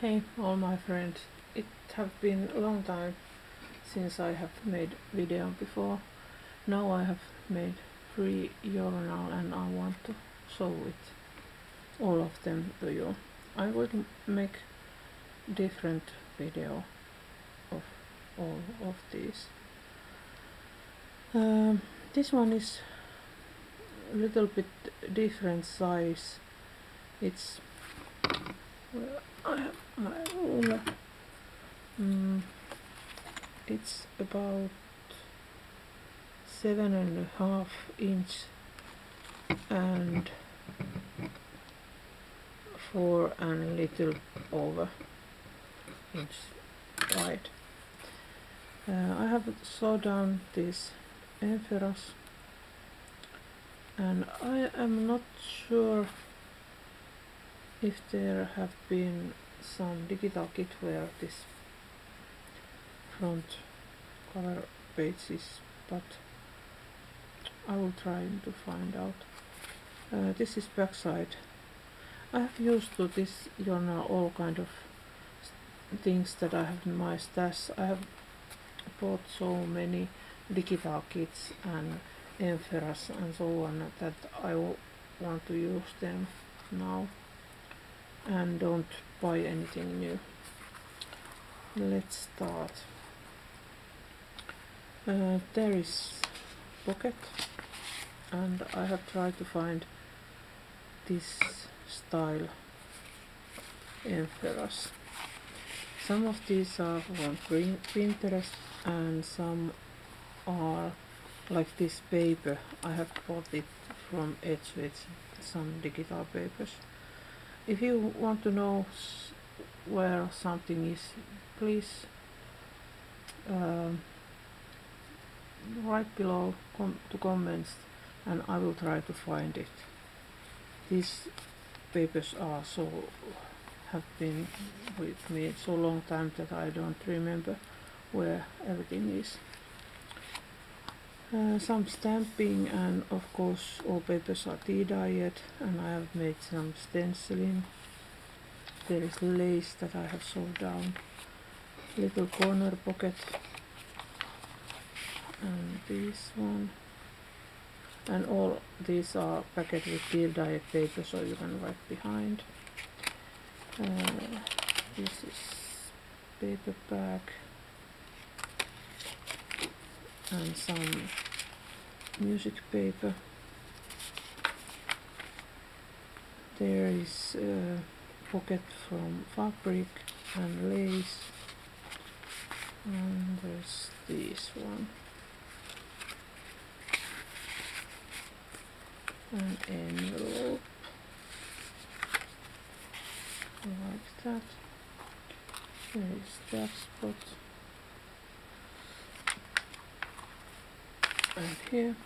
Hey all my friends, it have been a long time since I have made video before. Now I have made three journal and I want to show it all of them to you. I will make different video of all of these. Um, this one is a little bit different size. It's well, I have. Mm, it's about seven and a half inch and four and a little over inch wide. Uh, I have sewed down this ephemeras and I am not sure if there have been some digital kit where this front cover page is but I will try to find out. Uh, this is backside. I have used to this journal all kind of things that I have in my stash. I have bought so many digital kits and ephemeras and so on that I want to use them now and don't buy anything new. Let's start. Uh, there is pocket and I have tried to find this style ephemeras. Some of these are from Pinterest and some are like this paper. I have bought it from Edgewitch, some digital papers. If you want to know where something is, please um, write below com to comments and I will try to find it. These papers are so have been with me so long time that I don't remember where everything is. Uh, some stamping and of course all papers are tea-dyed and I have made some stenciling. There is lace that I have sewed down. Little corner pocket. And this one. And all these are packed with tea-dyed paper so you can write behind. Uh, this is paper bag and some music paper. There is a pocket from fabric and lace and there's this one. An envelope like that. There is that spot. And here.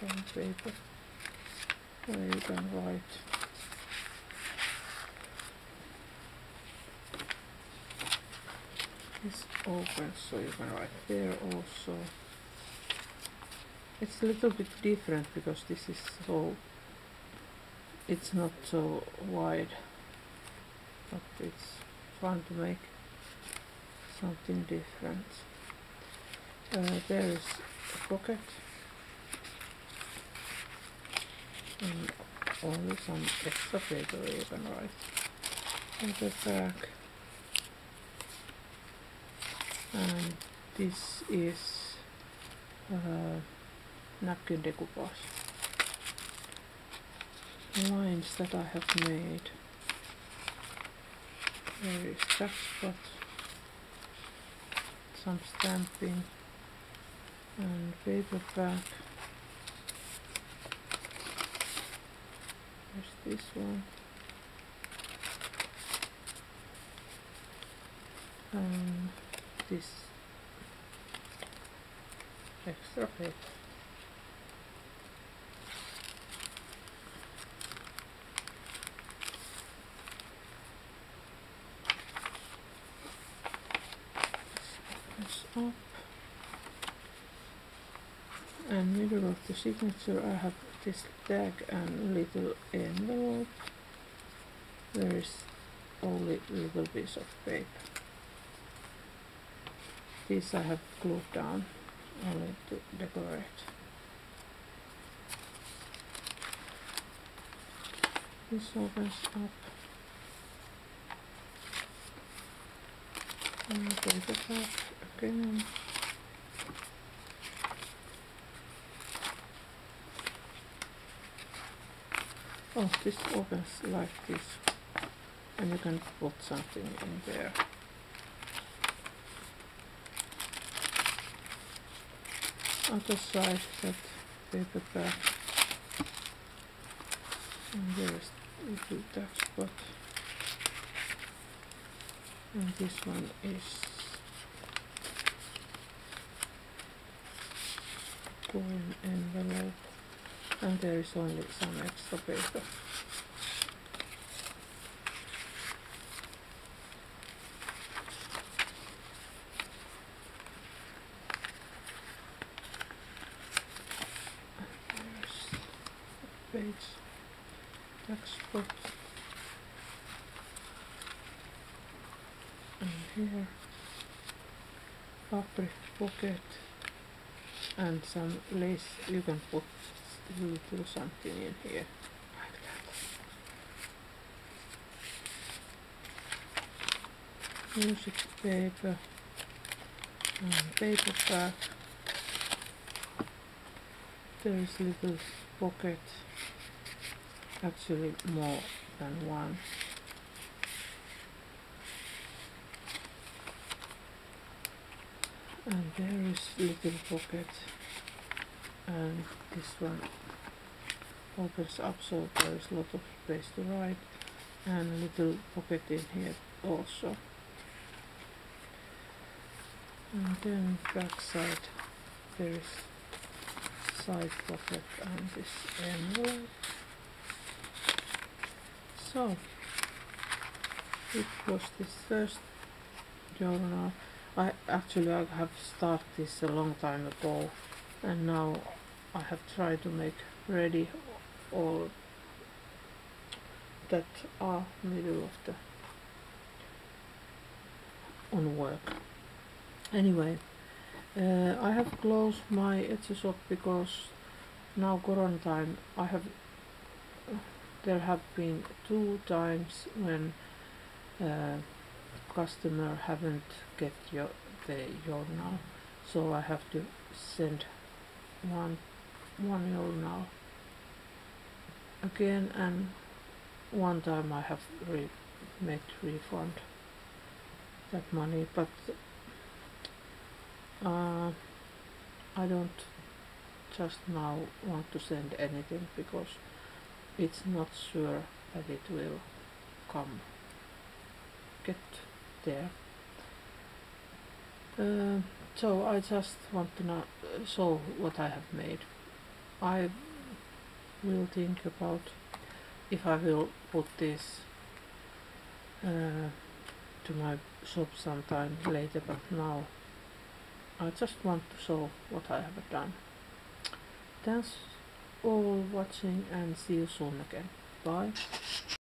Some paper. Where you can write? This open so you can write there also. It's a little bit different because this is so it's not so wide but it's fun to make something different uh, there is a pocket. And only some extra paper even write in the back. And this is uh, napkin decoupage. Lines that I have made. Is that spot some stamping Mm, and paperback. There's this one. And this extra paper. Up and middle of the signature I have this tag and little envelope there is only little piece of paper. This I have glued down only to decorate. This opens up. And paper again. Oh, this opens like this. And you can put something in there. Other side that paper bag. And there is little dark spot. And this one is coin envelope and there is only some extra paper. Page export and here fabric pocket and some lace you can put little something in here. Music paper and paper bag. There is little pocket, actually more than one. And there is little pocket and this one opens up so there is a lot of space to write and a little pocket in here also. And then back side there is side pocket and this envelope so it was this first journal. I actually I have started this a long time ago and now I have tried to make ready all that are middle of the on work. Anyway uh, I have closed my Etsy shop because now time I have there have been two times when uh, customer haven't get your the journal so I have to send one one euro now. Again and one time I have re made refund that money but uh, I don't just now want to send anything because it's not sure that it will come. Get there. Uh, so I just want to show what I have made. I will think about if I will put this uh, to my shop sometime later, but now I just want to show what I have done. Thanks all watching and see you soon again. Bye.